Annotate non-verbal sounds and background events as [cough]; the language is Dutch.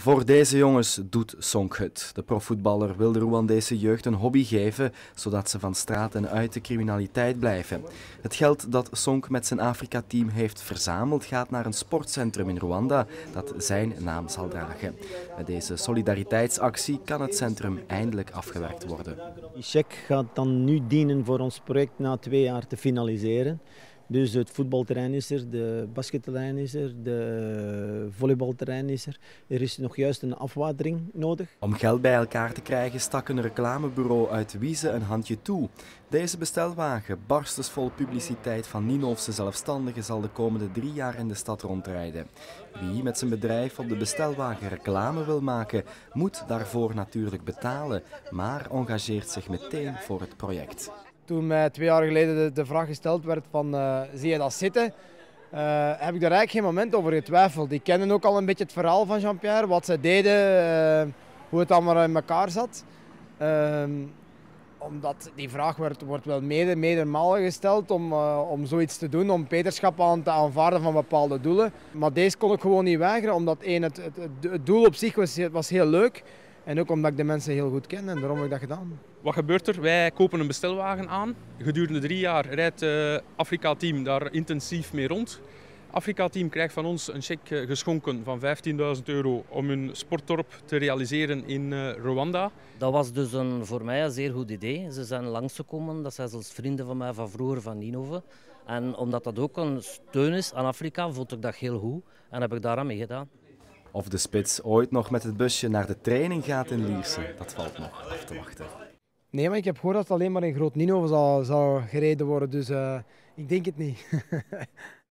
Voor deze jongens doet Sonk het. De profvoetballer wil de Rwandese jeugd een hobby geven, zodat ze van straat en uit de criminaliteit blijven. Het geld dat Sonk met zijn Afrika-team heeft verzameld gaat naar een sportcentrum in Rwanda dat zijn naam zal dragen. Met deze solidariteitsactie kan het centrum eindelijk afgewerkt worden. Die cheque gaat dan nu dienen voor ons project na twee jaar te finaliseren. Dus het voetbalterrein is er, de basketterrein is er, de volleybalterrein is er. Er is nog juist een afwatering nodig. Om geld bij elkaar te krijgen stak een reclamebureau uit Wiese een handje toe. Deze bestelwagen, barstensvol publiciteit van Ninofse zelfstandigen, zal de komende drie jaar in de stad rondrijden. Wie met zijn bedrijf op de bestelwagen reclame wil maken, moet daarvoor natuurlijk betalen, maar engageert zich meteen voor het project. Toen mij twee jaar geleden de, de vraag gesteld werd van uh, zie je dat zitten, uh, heb ik daar eigenlijk geen moment over getwijfeld. Ik kende ook al een beetje het verhaal van Jean-Pierre, wat zij deden, hoe het allemaal in elkaar zat. Ehm, omdat die vraag wordt, wordt wel mede, mede gesteld om, om zoiets te doen, om peterschap aan te aanvaarden van bepaalde doelen. Maar deze kon ik gewoon niet weigeren, omdat één, het, het, het doel op zich was, was heel leuk. En ook omdat ik de mensen heel goed ken en daarom heb ik dat gedaan. Wat gebeurt er? Wij kopen een bestelwagen aan. Gedurende drie jaar rijdt het Afrika-team daar intensief mee rond. Afrika-team krijgt van ons een cheque geschonken van 15.000 euro om hun sportdorp te realiseren in Rwanda. Dat was dus een, voor mij een zeer goed idee. Ze zijn langsgekomen, dat zijn zelfs vrienden van mij van vroeger van Ninove. En omdat dat ook een steun is aan Afrika, vond ik dat heel goed en heb ik daaraan meegedaan. Of de spits ooit nog met het busje naar de training gaat in Lierse, dat valt nog af te wachten. Nee, maar ik heb gehoord dat het alleen maar in Groot Nino zou, zou gereden worden, dus uh, ik denk het niet. [laughs]